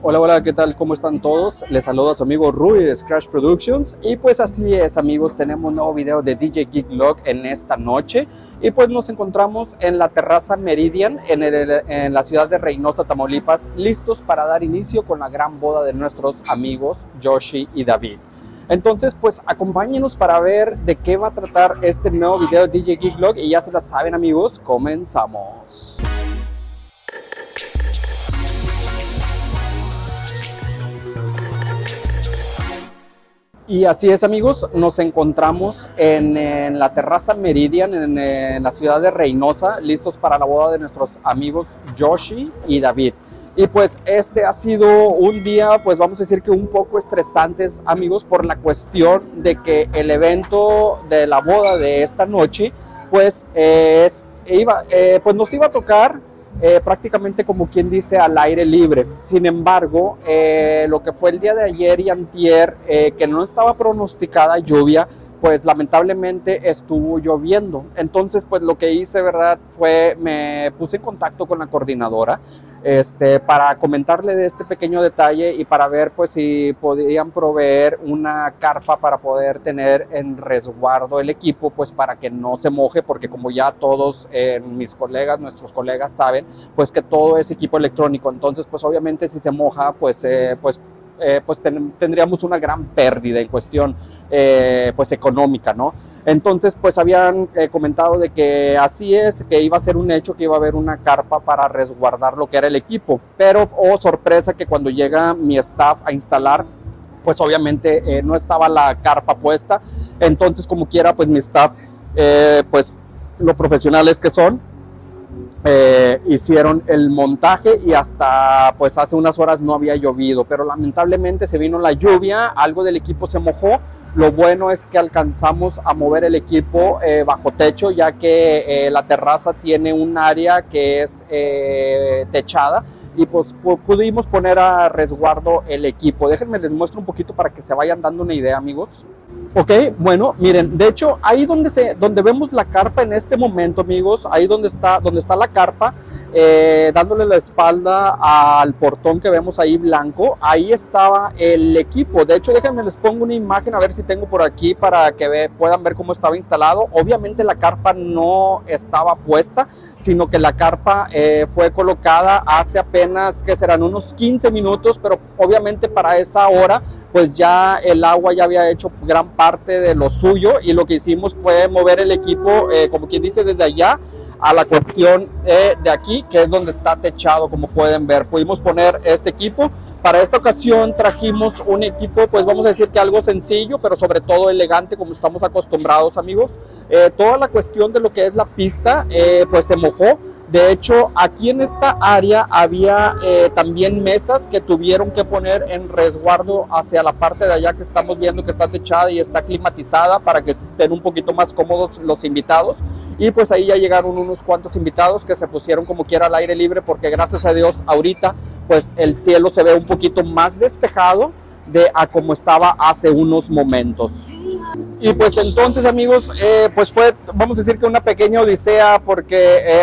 Hola, hola, ¿qué tal? ¿Cómo están todos? Les saluda a su amigo Rui de Scratch Productions y pues así es amigos, tenemos un nuevo video de DJ Geek Log en esta noche y pues nos encontramos en la terraza Meridian en la ciudad de Reynosa, Tamaulipas, listos para dar inicio con la gran boda de nuestros amigos Yoshi y David. Entonces, pues acompáñenos para ver de qué va a tratar este nuevo video de DJ Geek Log y ya se la saben amigos, comenzamos. Y así es amigos, nos encontramos en, la terraza Meridian en, la ciudad de Reynosa, listos para la boda de nuestros amigos Yoshi y David. Y pues este ha sido un día, pues vamos a decir que un poco estresantes amigos por la cuestión de que el evento de la boda de esta noche, pues, es, iba, eh, pues nos iba a tocar eh, prácticamente como quien dice al aire libre. Sin embargo, eh, lo que fue el día de ayer y antier, eh, que no estaba pronosticada lluvia, pues lamentablemente estuvo lloviendo. Entonces, pues lo que hice, ¿verdad? Fue, me puse en contacto con la coordinadora este, para comentarle de este pequeño detalle y para ver pues si podían proveer una carpa para poder tener en resguardo el equipo, pues para que no se moje, porque como ya todos eh, mis colegas, nuestros colegas saben, pues que todo es equipo electrónico. Entonces, pues obviamente si se moja, pues, eh, pues eh, pues ten, tendríamos una gran pérdida en cuestión eh, pues económica, ¿no? Entonces pues habían eh, comentado de que así es, que iba a ser un hecho, que iba a haber una carpa para resguardar lo que era el equipo, pero oh sorpresa que cuando llega mi staff a instalar pues obviamente no estaba la carpa puesta, entonces como quiera pues mi staff pues lo profesionales que son, eh, hicieron el montaje y hasta pues hace unas horas no había llovido, pero lamentablemente se vino la lluvia, algo del equipo se mojó. Lo bueno es que alcanzamos a mover el equipo eh, bajo techo, ya que eh, la terraza tiene un área que es techada y pues pudimos poner a resguardo el equipo. Déjenme les muestro un poquito para que se vayan dando una idea, amigos. Ok, bueno, miren, de hecho, ahí donde, se, donde vemos la carpa en este momento, amigos, ahí donde está, donde está la carpa, eh, dándole la espalda al portón que vemos ahí blanco, ahí estaba el equipo. De hecho, déjenme les pongo una imagen a ver si tengo por aquí para que ve, puedan ver cómo estaba instalado. Obviamente la carpa no estaba puesta, sino que la carpa eh, fue colocada hace apenas, que serán unos 15 minutos, pero obviamente para esa hora pues ya el agua ya había hecho gran parte de lo suyo y lo que hicimos fue mover el equipo, eh, como quien dice, desde allá a la cuestión eh, de aquí, que es donde está techado, como pueden ver. Pudimos poner este equipo. Para esta ocasión trajimos un equipo, pues vamos a decir que algo sencillo, pero sobre todo elegante, como estamos acostumbrados, amigos. Eh, toda la cuestión de lo que es la pista, eh, pues se mojó. De hecho, aquí en esta área había eh, también mesas que tuvieron que poner en resguardo hacia la parte de allá que estamos viendo que está techada y está climatizada para que estén un poquito más cómodos los invitados. Y pues ahí ya llegaron unos cuantos invitados que se pusieron como quiera al aire libre porque gracias a Dios ahorita pues el cielo se ve un poquito más despejado de a como estaba hace unos momentos. Y pues entonces amigos, eh, pues fue, vamos a decir que una pequeña odisea porque eh,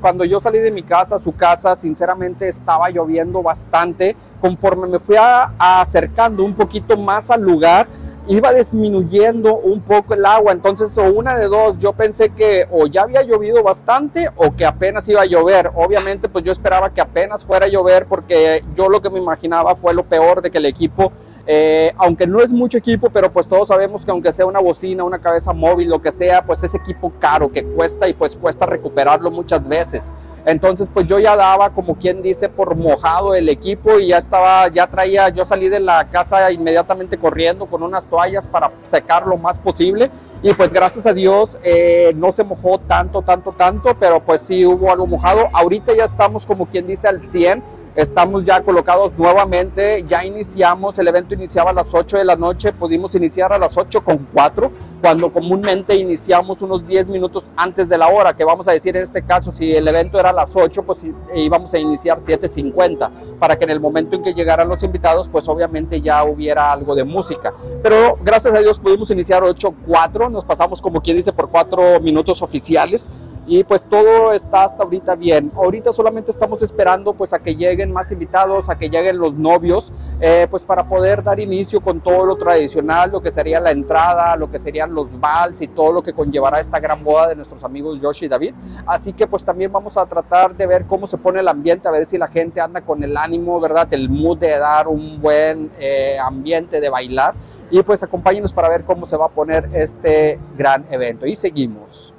cuando yo salí de mi casa, su casa, sinceramente estaba lloviendo bastante. Conforme me fui a, a acercando un poquito más al lugar, iba disminuyendo un poco el agua, entonces o una de dos, yo pensé que o ya había llovido bastante o que apenas iba a llover. Obviamente pues yo esperaba que apenas fuera a llover porque yo lo que me imaginaba fue lo peor de que el equipo eh, aunque no es mucho equipo, pero pues todos sabemos que aunque sea una bocina, una cabeza móvil, lo que sea, pues es equipo caro que cuesta y pues cuesta recuperarlo muchas veces. Entonces pues yo ya daba como quien dice por mojado el equipo y ya estaba, ya traía, yo salí de la casa inmediatamente corriendo con unas toallas para secar lo más posible y pues gracias a Dios eh, no se mojó tanto, tanto, tanto, pero pues sí hubo algo mojado. Ahorita ya estamos como quien dice al 100 Estamos ya colocados nuevamente, ya iniciamos, el evento iniciaba a las 8 de la noche, pudimos iniciar a las 8 con 4, cuando comúnmente iniciamos unos 10 minutos antes de la hora, que vamos a decir en este caso, si el evento era a las 8, pues íbamos a iniciar 7.50, para que en el momento en que llegaran los invitados, pues obviamente ya hubiera algo de música. Pero gracias a Dios pudimos iniciar 8.4, nos pasamos como quien dice por 4 minutos oficiales, y pues todo está hasta ahorita bien. Ahorita solamente estamos esperando pues a que lleguen más invitados, a que lleguen los novios, eh, pues para poder dar inicio con todo lo tradicional, lo que sería la entrada, lo que serían los vals y todo lo que conllevará esta gran boda de nuestros amigos Josh y David. Así que pues también vamos a tratar de ver cómo se pone el ambiente, a ver si la gente anda con el ánimo, ¿verdad? El mood de dar un buen eh, ambiente de bailar. Y pues acompáñenos para ver cómo se va a poner este gran evento. Y seguimos.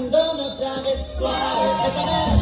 Dándome otra vez suave.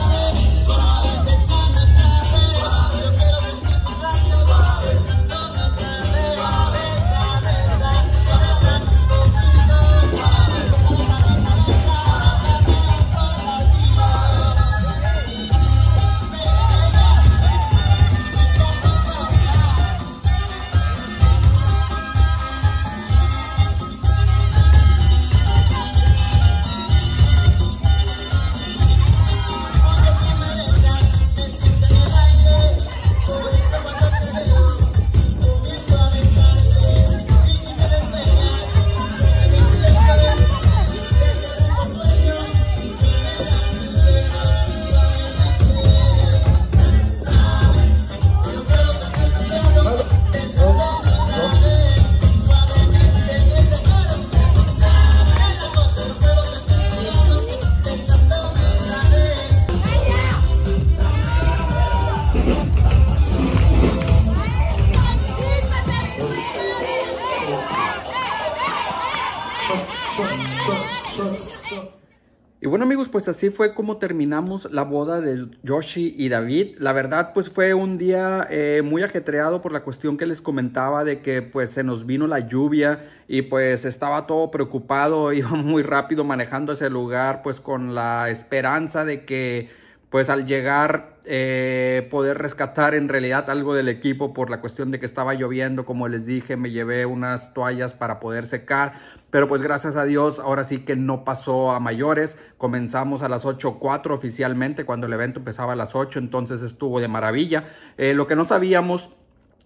Y bueno amigos, pues así fue como terminamos la boda de Yoshi y David. La verdad pues fue un día eh, muy ajetreado por la cuestión que les comentaba de que pues se nos vino la lluvia y pues estaba todo preocupado, iba muy rápido manejando ese lugar pues con la esperanza de que pues al llegar eh, poder rescatar en realidad algo del equipo por la cuestión de que estaba lloviendo, como les dije, me llevé unas toallas para poder secar, pero pues gracias a Dios ahora sí que no pasó a mayores, comenzamos a las 8.04 oficialmente cuando el evento empezaba a las 8, entonces estuvo de maravilla. Eh, lo que no sabíamos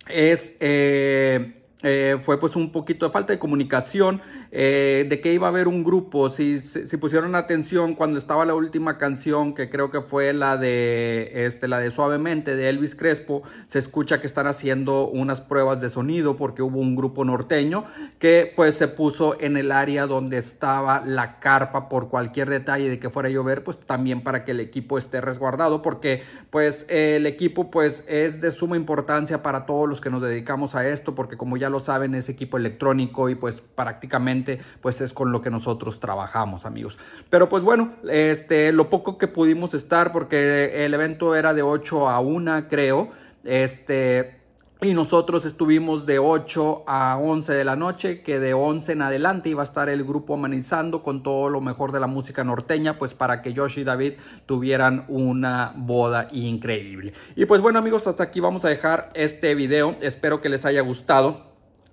es... Eh, eh, fue pues un poquito de falta de comunicación eh, de que iba a haber un grupo. Si, si, pusieron atención cuando estaba la última canción, que creo que fue la de, este, la de Suavemente de Elvis Crespo, se escucha que están haciendo unas pruebas de sonido porque hubo un grupo norteño que pues se puso en el área donde estaba la carpa por cualquier detalle de que fuera a llover, pues también para que el equipo esté resguardado porque pues el equipo pues es de suma importancia para todos los que nos dedicamos a esto porque como ya lo saben, es equipo electrónico y pues prácticamente pues es con lo que nosotros trabajamos, amigos. Pero pues bueno, este, lo poco que pudimos estar, porque el evento era de 8 a 1, creo, este... Y nosotros estuvimos de 8 a 11 de la noche, que de 11 en adelante iba a estar el grupo amenizando con todo lo mejor de la música norteña, pues para que Josh y David tuvieran una boda increíble. Y pues bueno amigos, hasta aquí vamos a dejar este video. Espero que les haya gustado.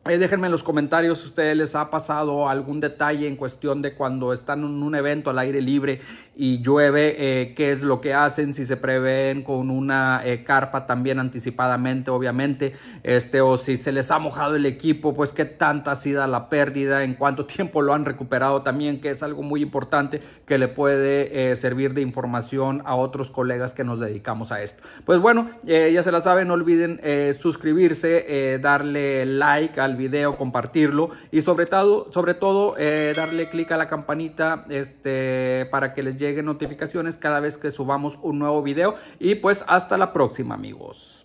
Eh, déjenme en los comentarios si ustedes les ha pasado algún detalle en cuestión de cuando están en un evento al aire libre y llueve, eh, qué es lo que hacen, si se prevén con una eh, carpa también anticipadamente, obviamente, este, o si se les ha mojado el equipo, pues qué tanta ha sido la pérdida, en cuánto tiempo lo han recuperado también, que es algo muy importante que le puede servir de información a otros colegas que nos dedicamos a esto. Pues bueno, ya se la saben, no olviden suscribirse, darle like a video, compartirlo y sobre todo, sobre todo eh, darle clic a la campanita este, para que les lleguen notificaciones cada vez que subamos un nuevo video. Y pues hasta la próxima amigos.